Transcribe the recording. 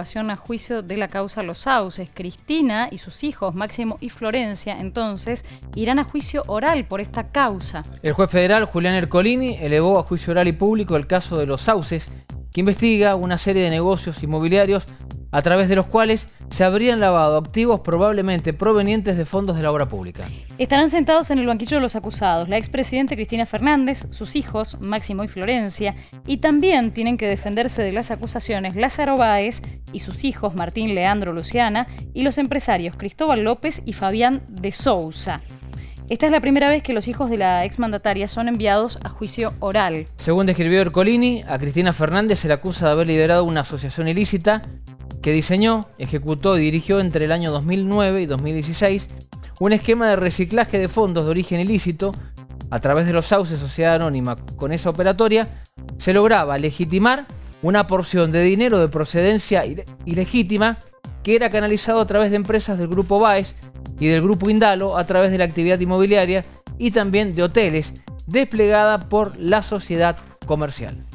a juicio de la causa Los Sauces. Cristina y sus hijos, Máximo y Florencia, entonces, irán a juicio oral por esta causa. El juez federal Julián Ercolini elevó a juicio oral y público el caso de Los Sauces, que investiga una serie de negocios inmobiliarios a través de los cuales se habrían lavado activos probablemente provenientes de fondos de la obra pública. Estarán sentados en el banquillo de los acusados la expresidenta Cristina Fernández, sus hijos Máximo y Florencia, y también tienen que defenderse de las acusaciones Lázaro Báez y sus hijos Martín, Leandro, Luciana, y los empresarios Cristóbal López y Fabián de Sousa. Esta es la primera vez que los hijos de la exmandataria son enviados a juicio oral. Según describió Ercolini, a Cristina Fernández se le acusa de haber liderado una asociación ilícita que diseñó, ejecutó y dirigió entre el año 2009 y 2016 un esquema de reciclaje de fondos de origen ilícito a través de los sauces Sociedad Anónima. Con esa operatoria se lograba legitimar una porción de dinero de procedencia ilegítima que era canalizado a través de empresas del Grupo Baez y del Grupo Indalo a través de la actividad inmobiliaria y también de hoteles desplegada por la sociedad comercial.